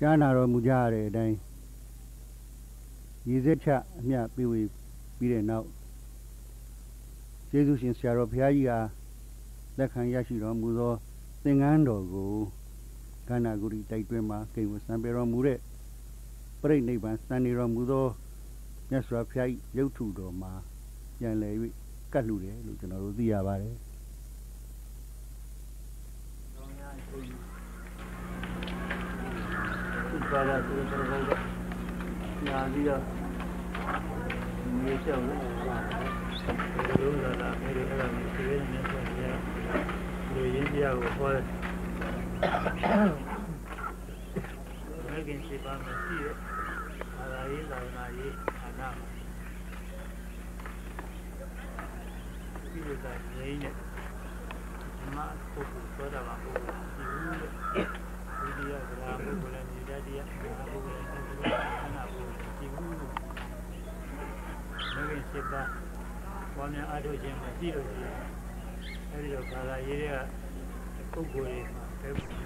ကြားနာတော်မူကြရတဲ့အတိုင်းရည်စက်ချအမျှပြေဝေပြီးတဲ့နောက်ကျေးဇူးရှင်ဆရာတော်ဘုရားကြီးဟာလက်ခံရရှိတော်မူသောသင်္ကန်းတော်ကိုကန္နာဂုရီတိုက်တွင်မှာကိဝစံပေတော်မူတဲ့ပြိဋိနိဗ္ဗာန်စံနေတော်မူသောမြတ်စွာဘုရား၏ရုပ်ထုတော်မှာပြန်လည်၍ကတ်လူတယ်လို့ကျွန်တော်တို့သိရပါတယ် ပါလာသူတော်တော်ကညာပြီးတော့မြေချောင်းနဲ့လုံးလာတာအဲဒီအဲ့ဒါမျိုးသိနေတယ်ဆိုရင်လူရင်းတရားကိုဟောတယ်ဘယ်ကင်းစီပါမရှိရအာရာရေးလာနာရေးအနာဒီလိုတိုင်းနေနေမတ်ဖို့ပေါ်တာပါဘုရားဒီလိုဒီဒီရကလာဘုရား ဒီတရားဘုရားဘုရားဒီလိုအနာဘုရားဒီလိုမင်းစိတ်ပါဘာများအားထုတ်ခြင်းမရှိလို့ရှိရင်အဲဒီတော့ဘာသာရေးတွေကပုဂ္ဂိုလ်တွေမှာပဲ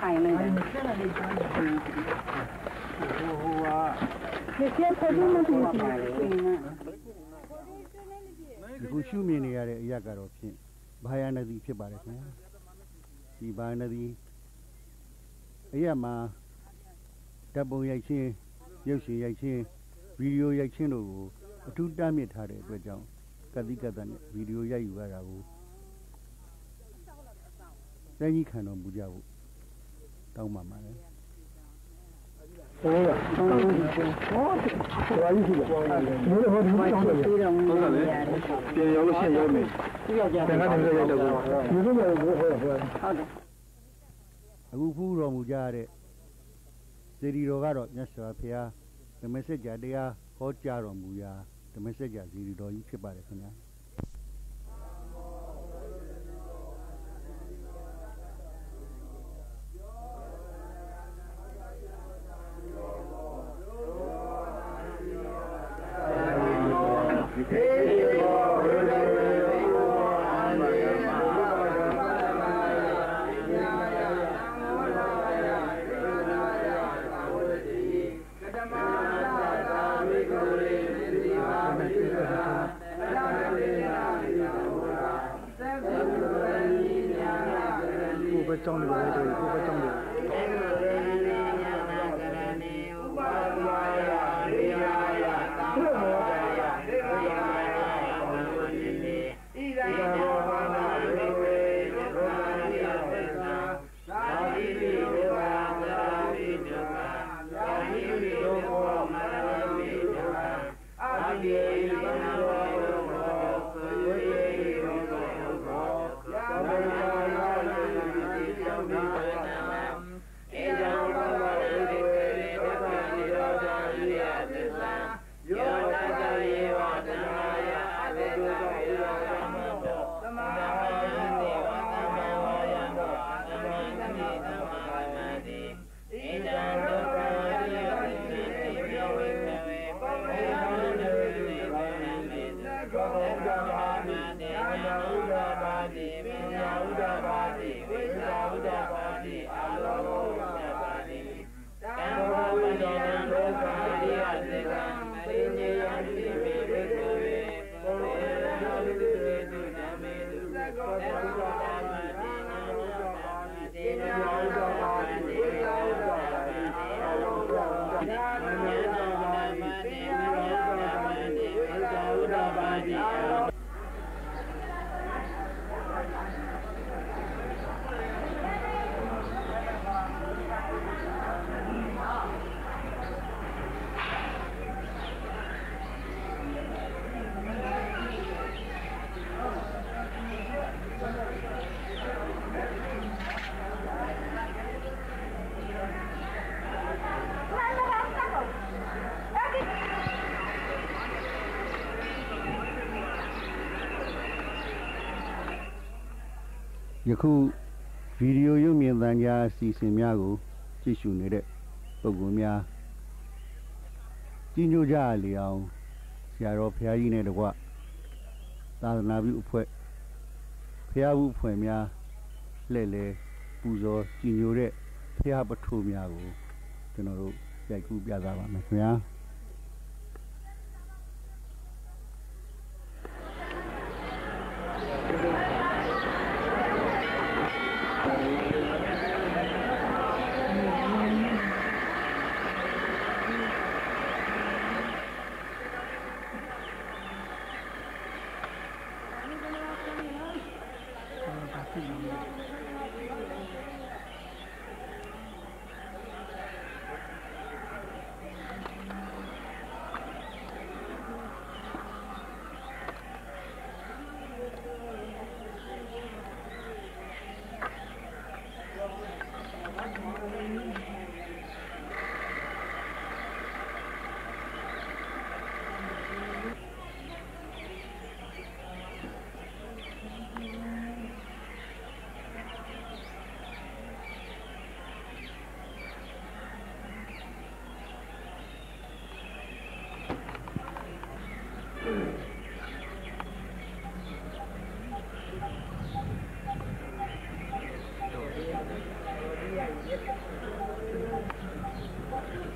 ခိုင်လိုက်တယ်ဟိုဟိုကဒီကျက်တဲ့မတူဘူးပြင်နေဒီခုရှုမြင်နေရတဲ့အရာကတော့ဖြင့်ဘာယာနဒီဖြစ်ပါတယ်ခင်ဗျာဒီဘာယာနဒီအရာမှာတပ်ပုံရိုက်ချင်းရုပ်ရှင်ရိုက်ချင်းဗီဒီယိုရိုက်ချင်းတို့ကိုအထူးတားမြစ်ထားတဲ့အတွက်ကြောင့်ကတိကတ္တနဲ့ဗီဒီယိုရိုက်ယူရတာကိုစည်ကြီးခံတော်မူကြဖို့ တောင်းပါပါတယ်ဟိုကဟောဘာကြီးရှိလဲမင်းတို့ဟိုဒီမှာတောင်းတယ်ပြီးတော့ငင်းရတယ်ပြင်ရောက်လို့ရှိရင်ရောက်မယ်ပြီးတော့ကြတန်ခါတယ်ရောက်တော့ဘူးဒီလိုမျိုးဟောဟောဟုတ်တယ်အခုဖူးတော်မူကြတဲ့စေတီတော်ကတော့မြတ်စွာဘုရားဓမ္မစကြာတရားဟောကြားတော်မူရာဓမ္မစကြာစေတီတော်ကြီးဖြစ်ပါတယ်ခင်ဗျာ Trong. ယခုဗီဒီယိုရုပ်မြင်သံကြားအစီအစဉ်များကို ကြည့်ရှုနေတဲ့ပုဂ္ဂိုလ်များကြီးညိုကြရလေအောင်ဆရာတော်ဘုရားကြီးနဲ့တကွသာသနာပြုအဖွဲ့ဘုရားဘူးအဖွဲ့များလှည့်လေပူဇော်ကြီးညိုတဲ့ဘုရားပထိုးများကိုကျွန်တော်တို့ရိုက်ကူးပြသပါမယ်ခင်ဗျာ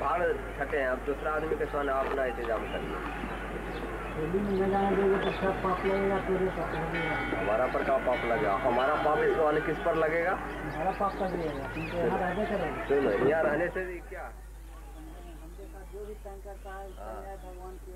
बाढ़ छठे हैं। अब दूसरा आदमी के सोना अपना इंतज़ाम करिए। हमारा पर का पाप लगेगा हमारा पाप इस वाले किस पर लगेगा? हमारा पाप का लगेगा सुनो, यहाँ रहने से भी क्या? जो भी तंग करता भगवान की